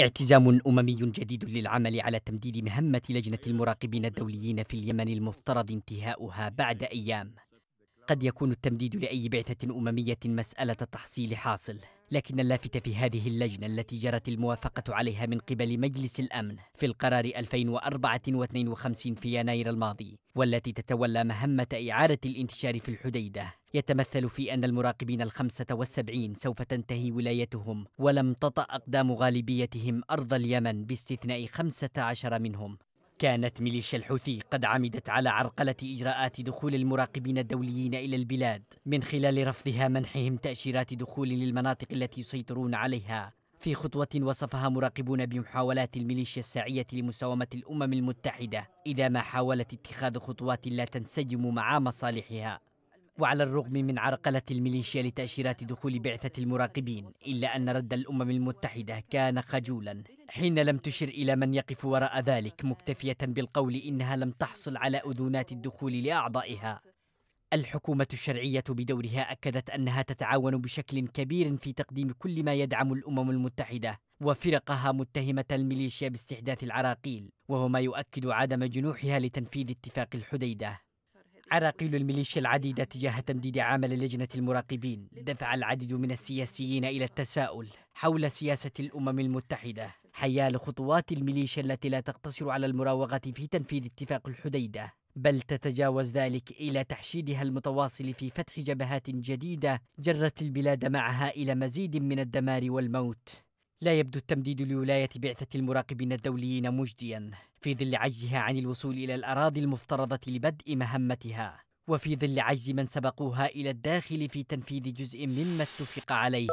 اعتزام أممي جديد للعمل على تمديد مهمة لجنة المراقبين الدوليين في اليمن المفترض انتهاؤها بعد أيام. قد يكون التمديد لأي بعثة أممية مسألة تحصيل حاصل. لكن اللافت في هذه اللجنة التي جرت الموافقة عليها من قبل مجلس الأمن في القرار 2054 في يناير الماضي والتي تتولى مهمة إعادة الانتشار في الحديدة. يتمثل في أن المراقبين الخمسة والسبعين سوف تنتهي ولايتهم ولم تطأ أقدام غالبيتهم أرض اليمن باستثناء خمسة عشر منهم. كانت ميليشيا الحوثي قد عمدت على عرقلة إجراءات دخول المراقبين الدوليين إلى البلاد من خلال رفضها منحهم تأشيرات دخول للمناطق التي يسيطرون عليها. في خطوة وصفها مراقبون بمحاولات الميليشيا الساعية لمساومة الأمم المتحدة إذا ما حاولت اتخاذ خطوات لا تنسجم مع مصالحها. وعلى الرغم من عرقلة الميليشيا لتأشيرات دخول بعثة المراقبين إلا أن رد الأمم المتحدة كان خجولا. حين لم تشر إلى من يقف وراء ذلك مكتفية بالقول إنها لم تحصل على أذونات الدخول لأعضائها. الحكومة الشرعية بدورها أكدت أنها تتعاون بشكل كبير في تقديم كل ما يدعم الأمم المتحدة وفرقها متهمة الميليشيا باستحداث العراقيل وهو ما يؤكد عدم جنوحها لتنفيذ اتفاق الحديدة. عراقيل الميليشيا العديدة تجاه تمديد عمل لجنة المراقبين دفع العديد من السياسيين إلى التساؤل حول سياسة الأمم المتحدة. حيال خطوات الميليشيا التي لا تقتصر على المراوغة في تنفيذ اتفاق الحديدة بل تتجاوز ذلك إلى تحشيدها المتواصل في فتح جبهات جديدة جرت البلاد معها إلى مزيد من الدمار والموت. لا يبدو التمديد لولاية بعثة المراقبين الدوليين مجديا في ظل عجزها عن الوصول إلى الأراضي المفترضة لبدء مهمتها وفي ظل عجز من سبقوها إلى الداخل في تنفيذ جزء مما اتفق عليه.